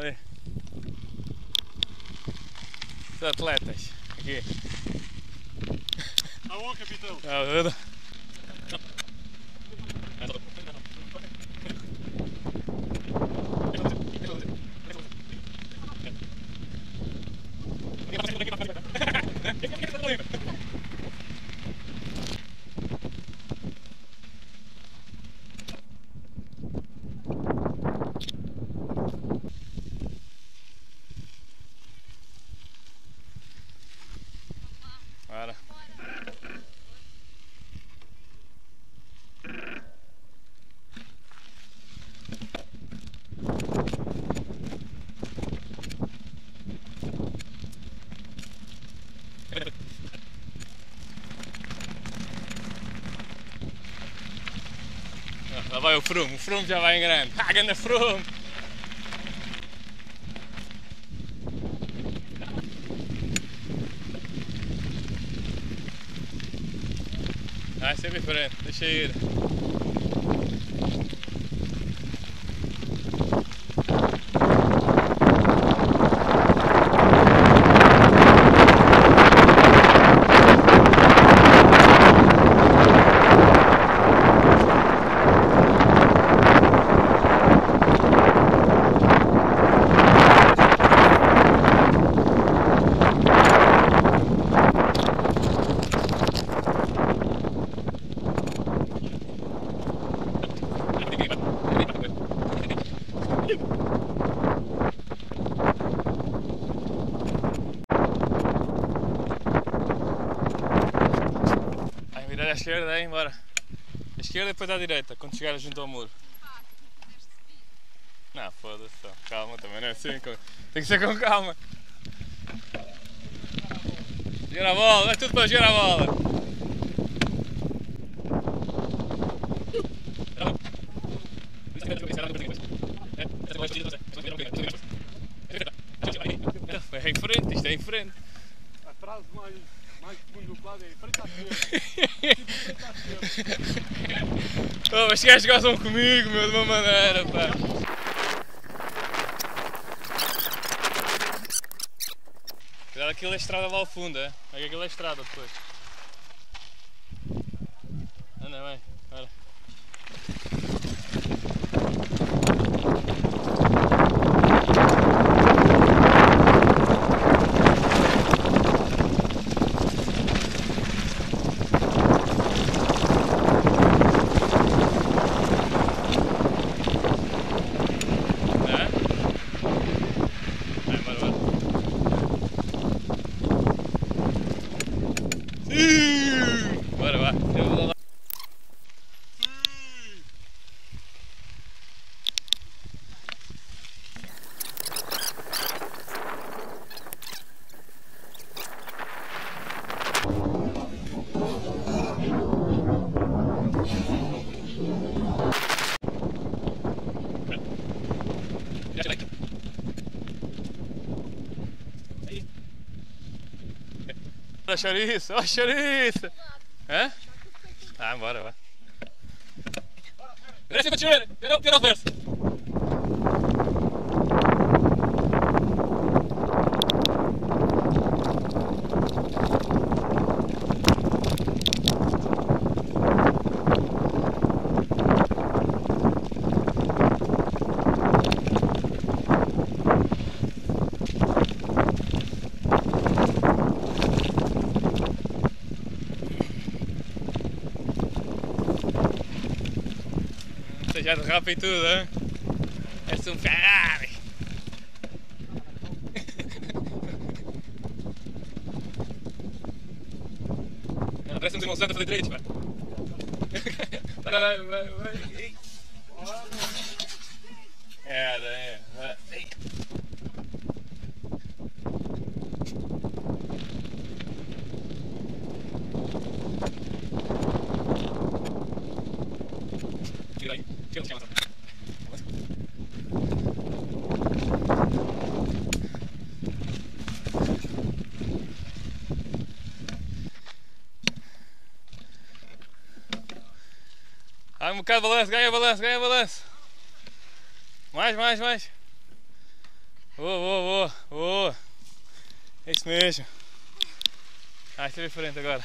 Ali. Os atletas. Aqui. Aonde, capitão? Tá vendo? Bora. Ah, Lá vai o Frum, o Frum já vai em grande. Ah, ganda Frum! Vai ser diferente, deixa ir. Vai virar à esquerda, hein? Bora. À esquerda e depois à direita, quando chegar junto ao muro. Não, foda-se, calma também, não é assim. com- Tem que ser com calma. Gira a bola, é tudo para girar a bola. É em frente, isto é em frente. Atrás mais, Oh, os gajos gozam comigo, meu, de uma maneira, pá. Cuidado, aquilo é estrada lá ao fundo, é? Aquilo é estrada depois. Anda bem, bora. É? Vai, bora, bora. Ih, Bora, vá. Eu vou lá. Olha a chouriça, olha a chouriça. Hã? Ah, bora, vá. Grazie faccione, piano, piano verso. Você já derrapa e tudo, hein? És um Ferrari. Parece um demonstrante a fazer direito. Vai, vai, vai, vai. É, é, vai. Tira aí, tira, tira, tira. Ai, um bocado de balanço, ganha balanço, ganha balanço. Mais, mais, mais. Boa, boa, boa, boa. É isso mesmo. Ah, esteve em frente agora.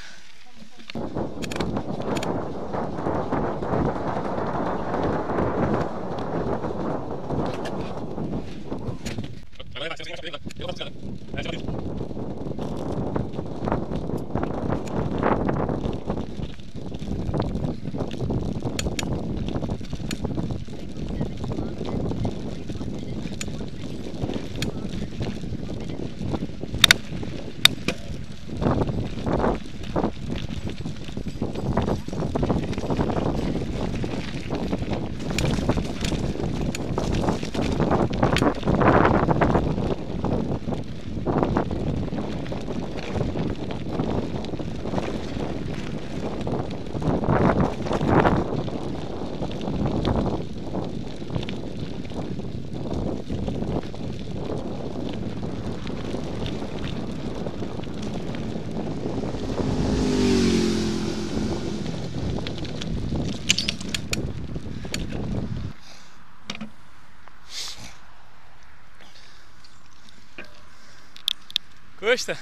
Custa?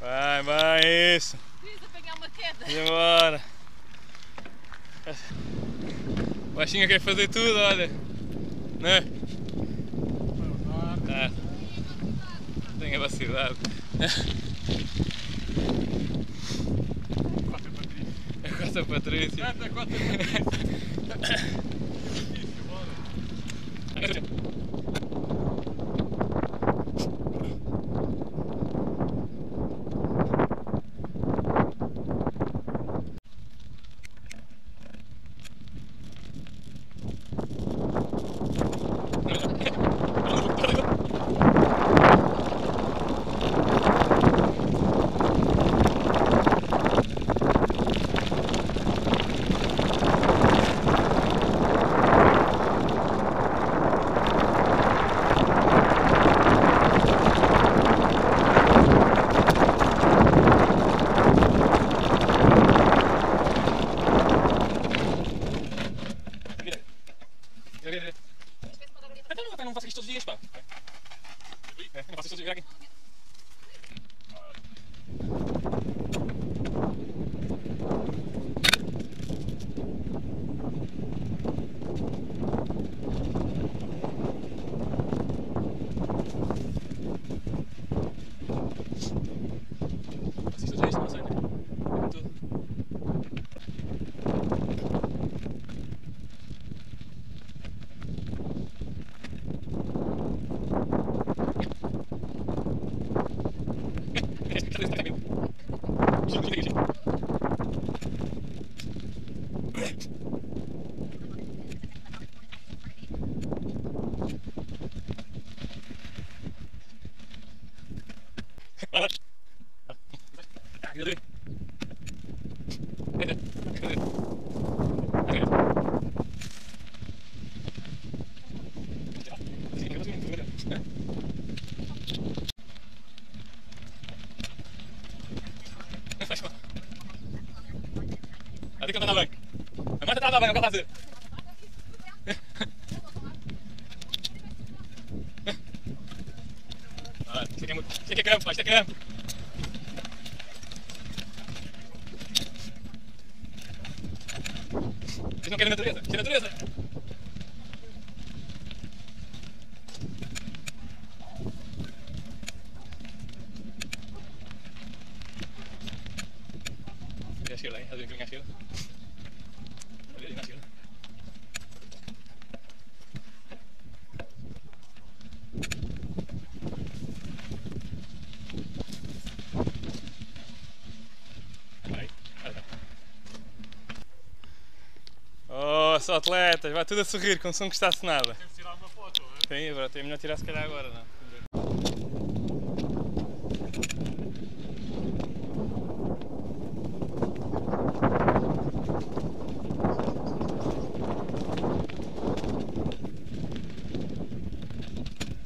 Vai, vai, isso. Quis apanhar uma queda. E embora. O baixinho quer fazer tudo, olha. Né? Ah. Tem. Quatro Patrícia. É a Patrícia. Anda, quatro Patrícia. ちょっと待ってください。Que na banca. Marta tá na banca, o que? Ah, Isso aqui é muito- isso aqui é campo, isso aqui campo. Vocês não querem natureza? Isso natureza. Ali à esquerda, hein? Ali um bocadinho à esquerda. Ali, ali na esquerda. Aí, aí, aí. Oh, só atletas, vai tudo a sorrir, como se não gostasse nada. Temos de tirar uma foto, não é? Tem, agora tem melhor tirar se calhar agora, não?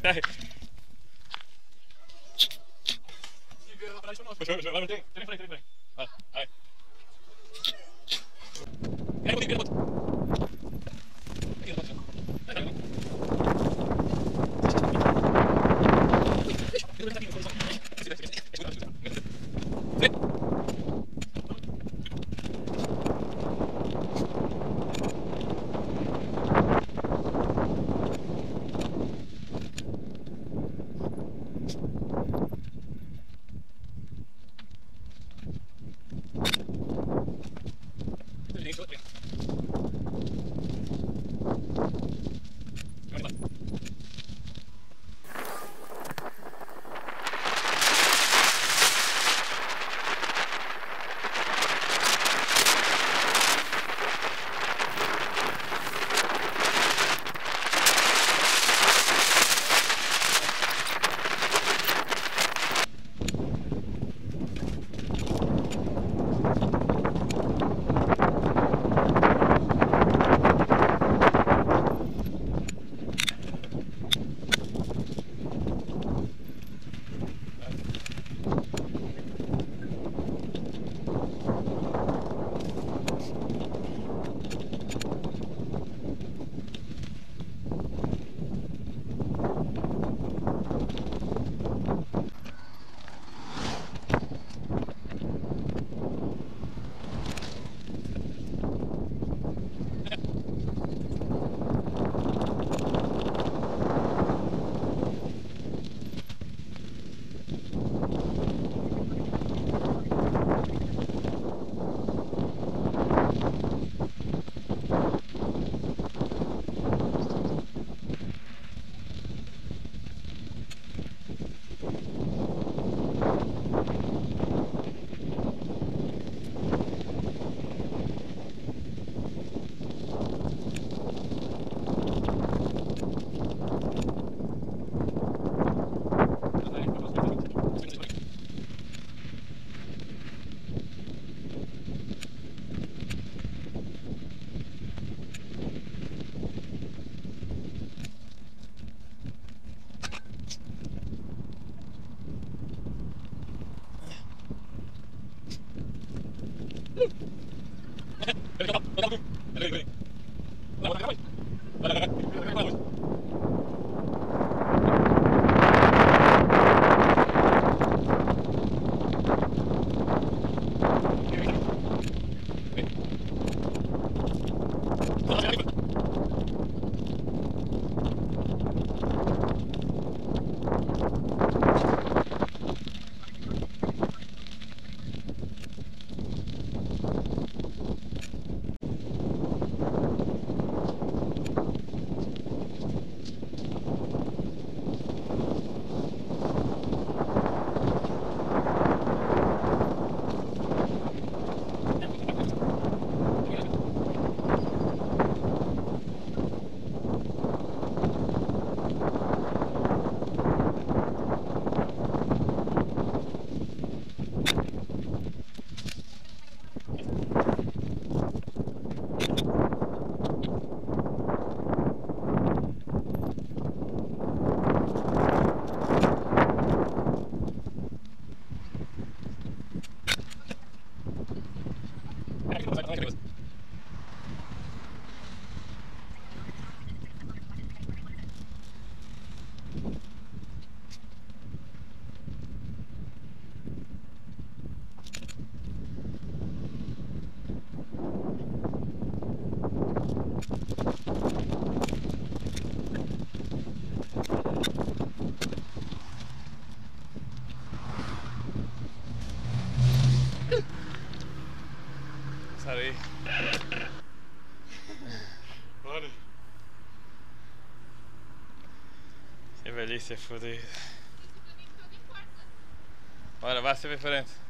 Ai. E ver atrás para nós. Mas, mas, Isso é fodido. Sempre em frente.